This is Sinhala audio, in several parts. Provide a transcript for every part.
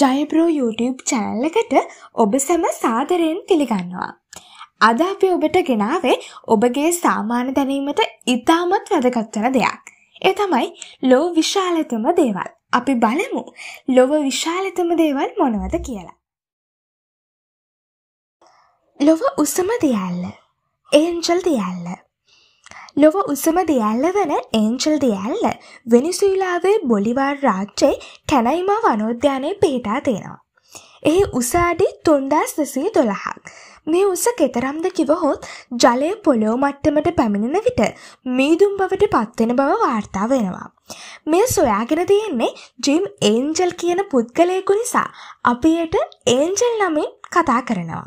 ජයබ්‍රෝ YouTube චැනල් එකට ඔබ සැම සාදරයෙන් පිළිගන්නවා. අද අපි ඔබට ගෙනාවේ ඔබගේ සාමාන්‍ය දැනීමට ඉතාමත් වැදගත් වෙන දෙයක්. ඒ තමයි ලෝ විශාලතම දේවල්. අපි බලමු ලොව විශාලතම දේවල් මොනවද කියලා. ලොව උසම දියල්ල. ඒන්ජල් දියල්ල. ලොව උසම දියල්ල වන ඒන්ජල් දියල්ල වෙනිසුයිලාවේ බොලිවාර් රාජ්‍යයේ කැනයිම වනෝද්‍යානය පිහිටා තියෙනවා. එහි උසාඩි තුන්දස් දෙසී දොළහක්. මේ උස කෙතරම්ද කිවහොත් ජලය පොලෝ මට්ටමට පැමිණෙන විට මීදුම් බවට පත්වෙන බව වාර්තා වෙනවා. මෙය සොයාගෙන තියෙන්නේ ජිම් ඒන්ජල් කියන පුද්ගලයකු නිසා අපියට ඒන්ජල් නමින් කතා කරනවා.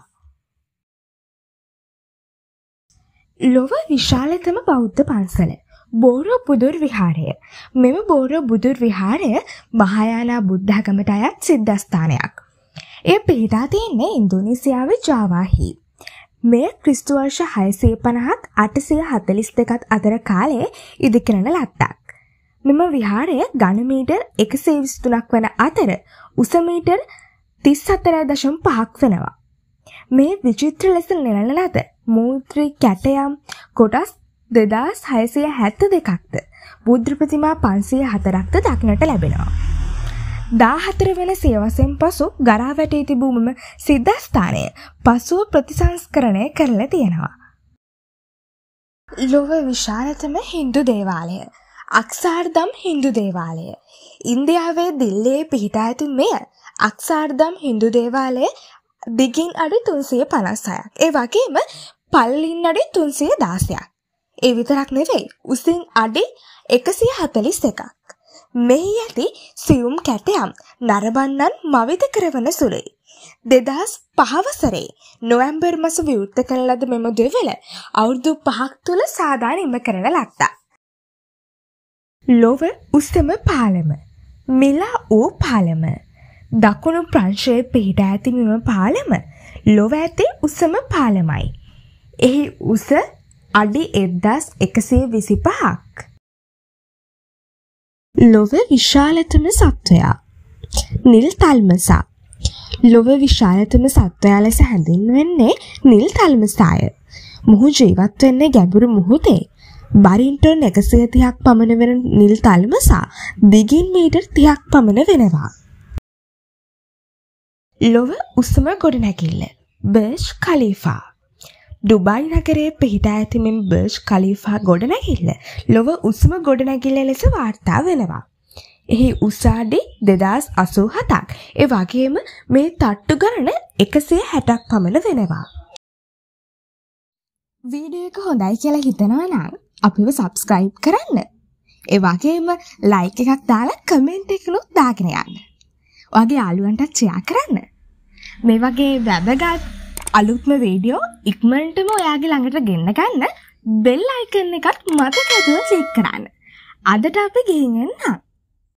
ලොව විශාලතම බෞද්ධ පන්සල. බෝරෝ බුදුර් විහාරය. මෙම බෝරෝ බුදුර් විහාරය මහායානා බුද්ධගමට අයත් සිද්ධස්ථානයක්. එය පිහිටා තියන්නේ ඉන්දුනිසියාව ජාවාහි. මෙය ක්‍රිස්තුවර්ෂ හයසේ පණහත් අටසය හතලිස් දෙකත් අතර කාලේ ඉදිකරන ලත්තක්. මෙම විහාරය ගණමීටර් එකසේ විස්තුනක් වන අතර උසමීටර් තිස් අතරය දශම් පහක් වෙනවා. මේ විචිත්‍ර ලෙස නිරන ලද මූත්‍රී කැටයම් කොටස් දෙදස් හයසය හැත්ත දෙකක්ද බුද්ධ ප්‍රතිමා පන්සිය හතරක්ද දක්නට ලැබෙනවා. දාහතර වන සියවසෙන් පසු ගරා වැටේ තිබූමම සිද්ධස්ථානය පසුව ප්‍රතිසංස්කරණය කරල තියෙනවා. ලොව විශාලතම හින්දු දේවාලය අක්සාර්දම් හින්දු දේවාලය ඉන්දියාවේ දිල්ලේ පිහිටා ඇති මෙය අක්සාර්දම් හින්දු දේවාලය දිගින් අඩි තුන්සිය පනස්සයක්. ඒ වගේම පල්ලින් අඩි තුන්සිය දාසයක්. ඒ විතරක් නෙවෙයි උසින් අඩි එකසිය හතලිස් එකක්. මෙහි ඇති සියුම් කැටයම් නරබන්නන් මවිත කරවන සුළුයි. දෙදස් පහවසරේ නොවැම්බර් මස විවෘත්ත කළ ලද මෙම දෙවල අවුරුදු පහක් තුළ සාධානම කරන ලත්තා. ලොව උස්සම පාලම මිලා වූ පාලම දකුණු ප්‍රංශයේ පිහිට ඇති මෙම පාලම ලොව ඇති උසම පාලමයි. එහි උස අඩි එද්දස් එකසේ විසි පහක්. ලොව විශාලතම සත්වයා නිල් තල්මසා ලොව විශාලතම සත්වයා ලෙස හැඳින්වෙන්නේ නිල් තල්මසාය. මුහු ජීවත් වෙන්නේ ගැඹුරු මුහුදේ. බරින්ටොන් එකසිය තිහක් පමණ වෙන නිල් තල්මසා දිගින් මීටර් තිහක් පමණ වෙනවා. ලොව උසම ගොඩනැගිල්ල බර්ජ් කලීෆා ඩුබයි නගරයේ පිහිටා ඇති මෙම බර්ජ් කලීෆා ගොඩනැගිල්ල ලොව උසම ගොඩනැගිල්ල ලෙස වාර්තා වෙනවා. එහි උසාඩි දෙදස් අසූ හතක් ඒ වගේම මේ තට්ටු ගණන එකසේ හැටක් පමණ වෙනවා. වීඩියක හොඳයි කියලා හිතනවා නම් අපිව සබස්ක්‍රයිබ් කරන්න. ඒ වගේම ලයික් එකක් දාලා කමෙන්ට් එකනුත් දාගෙන යන්න. වගේ යාළුවන්ටත් ෂෙයා කරන්න. මේ වගේ වැදගත් අලුත්ම වීඩියෝ ඉක්මනටම ඔයාගේ ළඟට ගෙන්න ගන්න බෙල් අයිකන් එකත් මතක ඇතුව ක්ලික් කරන්න. අදට අපි ගිහින් එන්නම්.